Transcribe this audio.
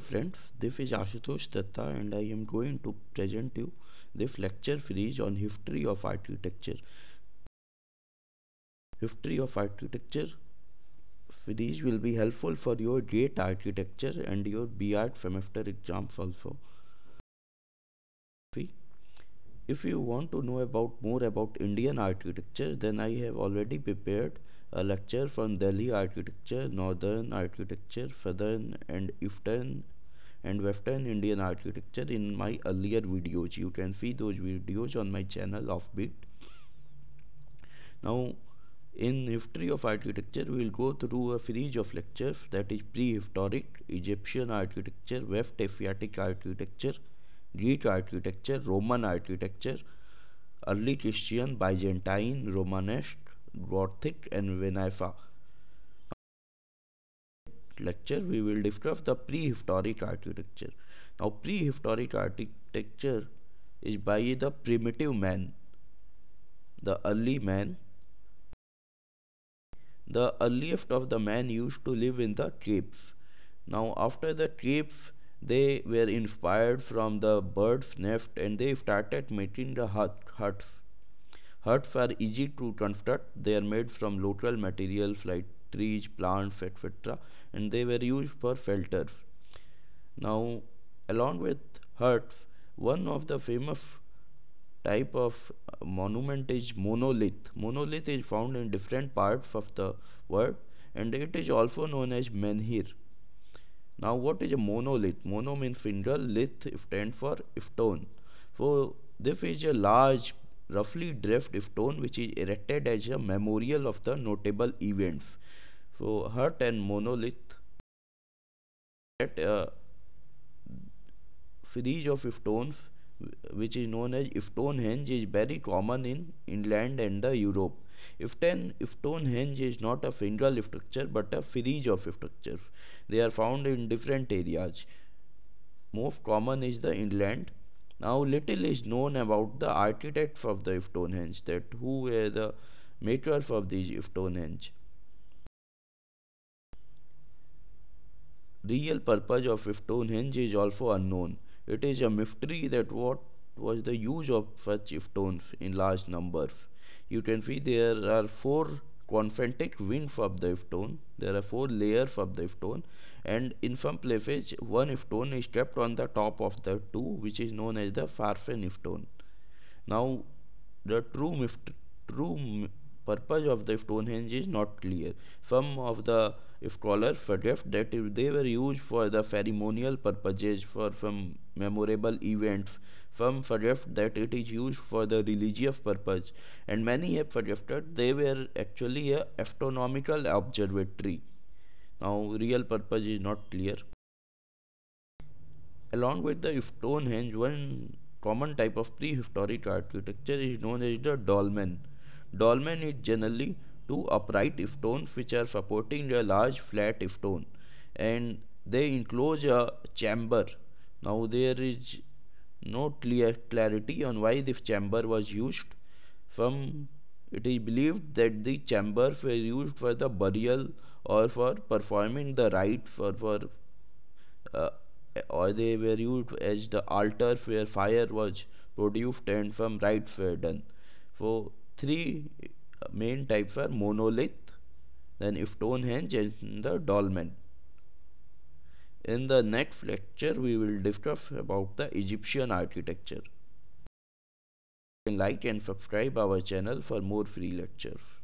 Friends, this is Ashutosh Datta and I am going to present you this lecture series on history of architecture. History of architecture series will be helpful for your GATE architecture and your B.Arch semester exams also. If you want to know about more about Indian architecture then I have already prepared a lecture from Delhi architecture, northern architecture, southern and eastern and western Indian architecture in my earlier videos. You can see those videos on my channel Offbeat. Now in history of architecture we will go through a series of lectures that is prehistoric, Egyptian architecture, West Asiatic architecture, Greek architecture, Roman architecture, early Christian, Byzantine, Romanesque, Gothic and Renaissance. lecture we will discuss the prehistoric architecture. Now prehistoric architecture is by the primitive man, the early man. The earliest of the man used to live in the caves. Now after the caves they were inspired from the bird's nest and they started making the hut, huts Huts are easy to construct. They are made from local materials like trees, plants, etc. and they were used for shelters. Now, along with huts, one of the famous type of uh, monument is monolith. Monolith is found in different parts of the world and it is also known as menhir. Now what is a monolith? Mono means single, lith stands for stone. So this is a large roughly dressed stone which is erected as a memorial of the notable events. So hut and monolith at a uh, series of stones which is known as Stonehenge is very common in England and the Europe. Iften Stonehenge is not a single structure but a series of structures. They are found in different areas. Most common is the England now little is known about the architects of the Stonehenge, that who were the makers of these Stonehenge. Real purpose of Stonehenge is also unknown. It is a mystery that what was the use of such stones in large numbers. You can see there are four concentric rings of the stone. There are four layers of the stone and in some places one stone is kept on the top of the two which is known as the Farfen stone. Now the true true purpose of the Stonehenge is not clear. Some of the scholars suggest that they were used for the ceremonial purposes for some memorable events. Some suggest that it is used for the religious purpose and many have suggested they were actually a astronomical observatory now real purpose is not clear along with the Stonehenge one common type of prehistoric architecture is known as the dolmen dolmen is generally two upright stones which are supporting a large flat stone and they enclose a chamber now there is no clear clarity on why this chamber was used some it is believed that the chambers were used for the burial or for performing the rite for, for uh, or they were used as the altar where fire was produced and some rites were done. So three main types are monolith, then Stonehenge and the dolmen. In the next lecture we will discuss about the Egyptian architecture. Like and subscribe our channel for more free lectures.